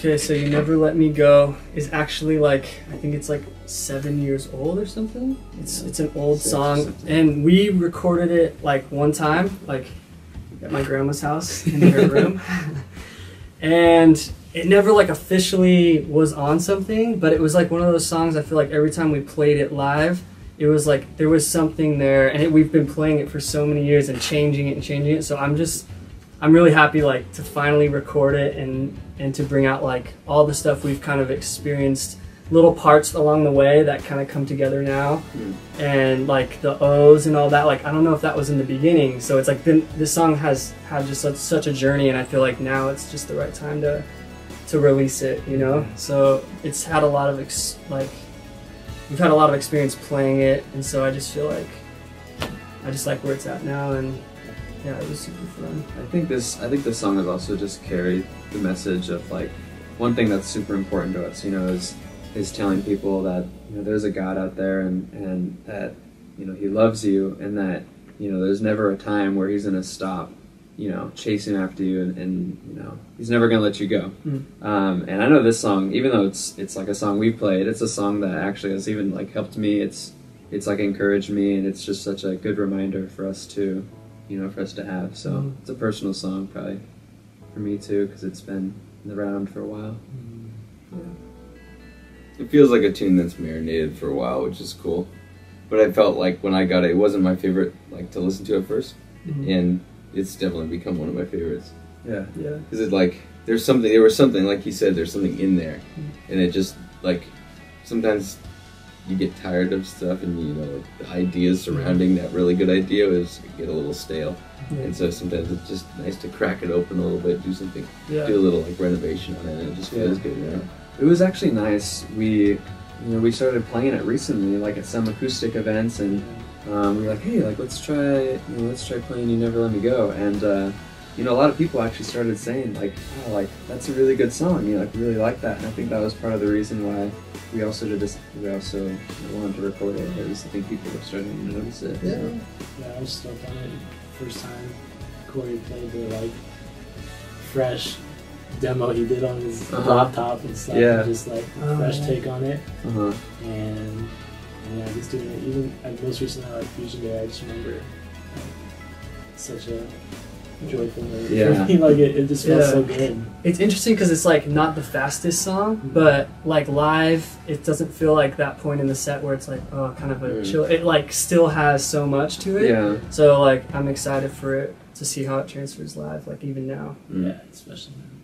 Okay, so You Never Let Me Go is actually like I think it's like seven years old or something. It's it's an old Six song, and we recorded it like one time, like at my grandma's house in her room, and it never like officially was on something, but it was like one of those songs. I feel like every time we played it live, it was like there was something there, and it, we've been playing it for so many years and changing it and changing it. So I'm just I'm really happy like to finally record it and and to bring out like all the stuff we've kind of experienced little parts along the way that kind of come together now. Mm. and like the O's and all that like I don't know if that was in the beginning so it's like been this song has had just such, such a journey and I feel like now it's just the right time to to release it you know? So it's had a lot of ex- like we've had a lot of experience playing it and so I just feel like I just like where it's at now and yeah it was super fun I think this I think this song has also just carried the message of like one thing that's super important to us, you know, is is telling people that you know there's a God out there and and that you know He loves you and that you know there's never a time where He's gonna stop you know chasing after you and, and you know He's never gonna let you go. Mm. Um, and I know this song, even though it's it's like a song we played, it's a song that actually has even like helped me. It's it's like encouraged me, and it's just such a good reminder for us to, you know, for us to have. So Mhm. it's a personal song, probably for me too, because it's been around for a while. Yeah, It feels like a tune that's marinated for a while, which is cool. But I felt like when I got it, it wasn't my favorite like to listen to at 1st Mhm. and it's definitely become one of my favorites. Yeah, yeah Because it like there's something there was something like you said there's something in there, and it just like sometimes you get tired of stuff and you know like the ideas surrounding that really good idea is get a little stale, and so sometimes it's just nice to crack it open a little bit, do something, yeah do a little like renovation on it, and it just feels Yeah. good. You know? it was actually nice. We, you know, we started playing it recently, like at some acoustic events, and um, we were like, hey, like let's try, you know, let's try playing "You Never Let Me Go," and uh, you know, a lot of people actually started saying like, oh, like that's a really good song. You know, like really like that, and I think that was part of the reason why we also did this. We also wanted to record it. At least I think people were starting to notice it. Yeah. so. Yeah, I was stoked on it. First time Cory played the like fresh demo he did on his Uh-huh. laptop and stuff. Yeah. and just like Oh, fresh yeah. take on it. Uh-huh. And, and yeah, just doing it. Even at most recently like Fusion Day, I just remember like, such a joyful moment Yeah. for me. Like it, it just felt Yeah. so good. It's interesting because it's like not the fastest song, but like live, it doesn't feel like that point in the set where it's like oh, kind of a Mm. chill. It like still has so much to it. Yeah. So like I'm excited for it to see how it transfers live, like even now. Mm. Yeah, especially now.